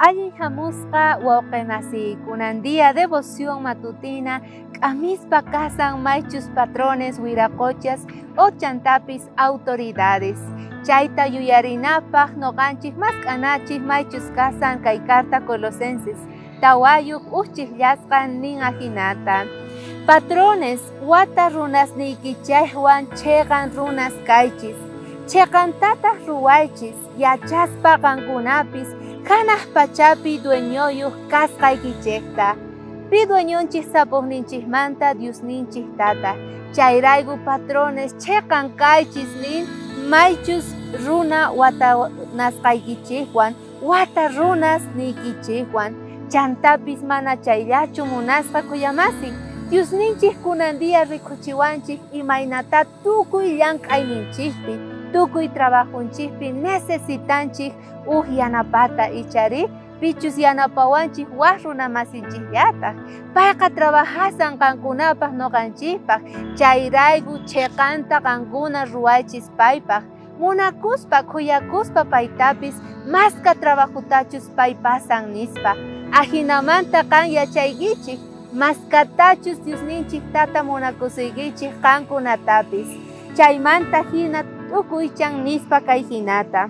Allin jamusqa un día devoción matutina k'amispa kasan maychus patrones wiracochas o chantapis autoridades. Chayta yuyarinapaq noqanchik mas k'anachik maychus kasan kay carta colosenses. Tawayuq uchik llasqan nin ajinata. Patrones wata runasniykichay cheqan runas kaychis. Cheqantataq ruwaychis yachaspa qankunapis Kanah pachapi dueñoyuq kasqaykichikta. Pi dueñonchik sapuqninchikmanta Diosninchik tata. Chayraygu patrones cheqan kaychis nin maychus runa wata nasqaykichikwan, wata runas niykichikwan. Chantapis mana chayllachu munasqa kuyamasik. Diosninchik kunandiya rikuchiwanchik imaynata tukuy llank'ayninchikpi, tukuy trabajunchikpi necesitanchik uj yanapata ichari pichus yanapawanchik waq runamasinchikllata payqa trabajasan qankunapaq noqanchikpaq chayrayku cheqanta qankuna ruwaychis paypaq. Munakuspa kuyakuspa paytapis maska trabajutachus pay pasan nispa. Ajinamanta qan yachaykichik maskatachus diosninchik tata munakusuykichik qankunatapis chaymanta hina tukuychan nispa kay hinata.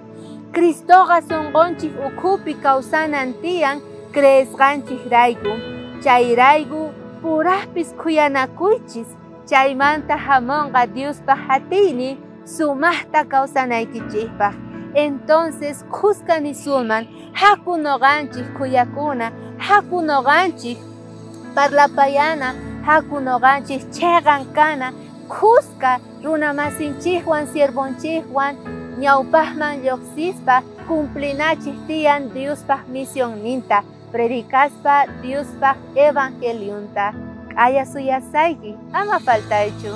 Cristoqa sunqunchik ukhupi kawsanantiyan creesqanchik rayku. Chayrayku puraqpis khuyanakuychis chaymanta hamunqa Diospaq hatiynin sumaqta kawsanaykichikpaq entonces qusqa nisuman haku noqanchik khuyakuna haku noqanchik parlapayana haku noqanchik cheqan kana qusqa runamasinchikwan siervonchikwan ñawpaqman lluqsispa cumplinachik tiyan Diospaq misión ninta predicaspa Diospaq evangeliunta. K'aya suyasayki ama faltaychu